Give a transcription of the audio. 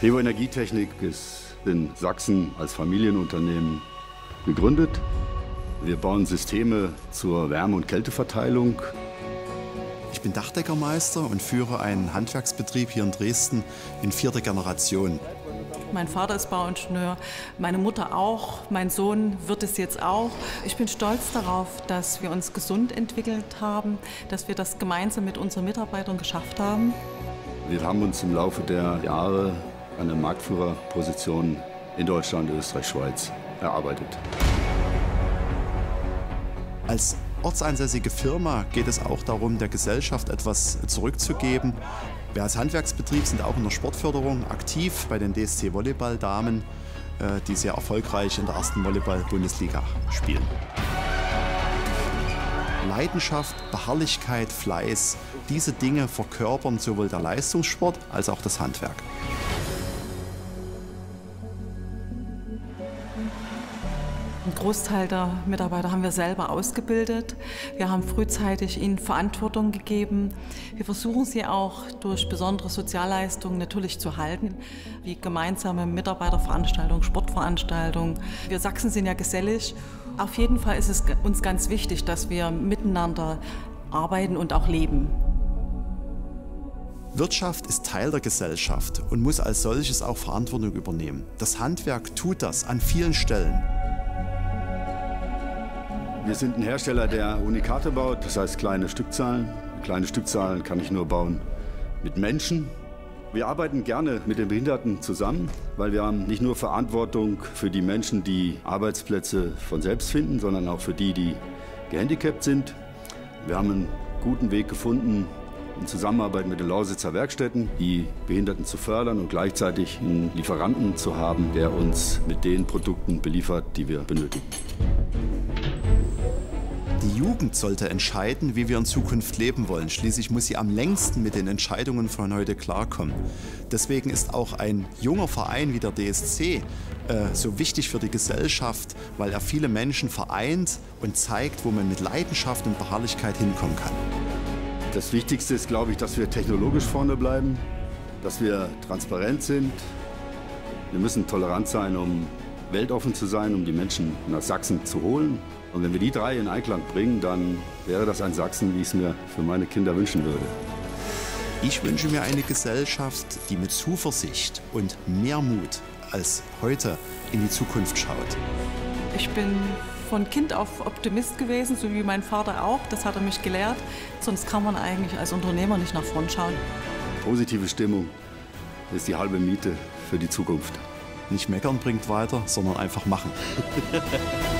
Pevo Energietechnik ist in Sachsen als Familienunternehmen gegründet. Wir bauen Systeme zur Wärme- und Kälteverteilung. Ich bin Dachdeckermeister und führe einen Handwerksbetrieb hier in Dresden in vierter Generation. Mein Vater ist Bauingenieur, meine Mutter auch, mein Sohn wird es jetzt auch. Ich bin stolz darauf, dass wir uns gesund entwickelt haben, dass wir das gemeinsam mit unseren Mitarbeitern geschafft haben. Wir haben uns im Laufe der Jahre eine Marktführerposition in Deutschland, Österreich, Schweiz erarbeitet. Als ortsansässige Firma geht es auch darum, der Gesellschaft etwas zurückzugeben. Wir als Handwerksbetrieb sind auch in der Sportförderung aktiv bei den DSC Volleyball-Damen, äh, die sehr erfolgreich in der ersten Volleyball-Bundesliga spielen. Leidenschaft, Beharrlichkeit, Fleiß, diese Dinge verkörpern sowohl der Leistungssport als auch das Handwerk. Ein Großteil der Mitarbeiter haben wir selber ausgebildet. Wir haben frühzeitig ihnen Verantwortung gegeben. Wir versuchen sie auch durch besondere Sozialleistungen natürlich zu halten, wie gemeinsame Mitarbeiterveranstaltungen, Sportveranstaltungen. Wir Sachsen sind ja gesellig. Auf jeden Fall ist es uns ganz wichtig, dass wir miteinander arbeiten und auch leben. Wirtschaft ist Teil der Gesellschaft und muss als solches auch Verantwortung übernehmen. Das Handwerk tut das an vielen Stellen. Wir sind ein Hersteller, der Unikate baut, das heißt kleine Stückzahlen. Kleine Stückzahlen kann ich nur bauen mit Menschen. Wir arbeiten gerne mit den Behinderten zusammen, weil wir haben nicht nur Verantwortung für die Menschen, die Arbeitsplätze von selbst finden, sondern auch für die, die gehandicapt sind. Wir haben einen guten Weg gefunden, in Zusammenarbeit mit den Lausitzer Werkstätten, die Behinderten zu fördern und gleichzeitig einen Lieferanten zu haben, der uns mit den Produkten beliefert, die wir benötigen. Die Jugend sollte entscheiden, wie wir in Zukunft leben wollen. Schließlich muss sie am längsten mit den Entscheidungen von heute klarkommen. Deswegen ist auch ein junger Verein wie der DSC äh, so wichtig für die Gesellschaft, weil er viele Menschen vereint und zeigt, wo man mit Leidenschaft und Beharrlichkeit hinkommen kann. Das Wichtigste ist, glaube ich, dass wir technologisch vorne bleiben, dass wir transparent sind. Wir müssen tolerant sein, um weltoffen zu sein, um die Menschen nach Sachsen zu holen. Und wenn wir die drei in Einklang bringen, dann wäre das ein Sachsen, wie ich es mir für meine Kinder wünschen würde. Ich wünsche mir eine Gesellschaft, die mit Zuversicht und mehr Mut als heute in die Zukunft schaut. Ich bin von Kind auf Optimist gewesen, so wie mein Vater auch. Das hat er mich gelehrt. Sonst kann man eigentlich als Unternehmer nicht nach vorn schauen. Positive Stimmung ist die halbe Miete für die Zukunft. Nicht meckern bringt weiter, sondern einfach machen.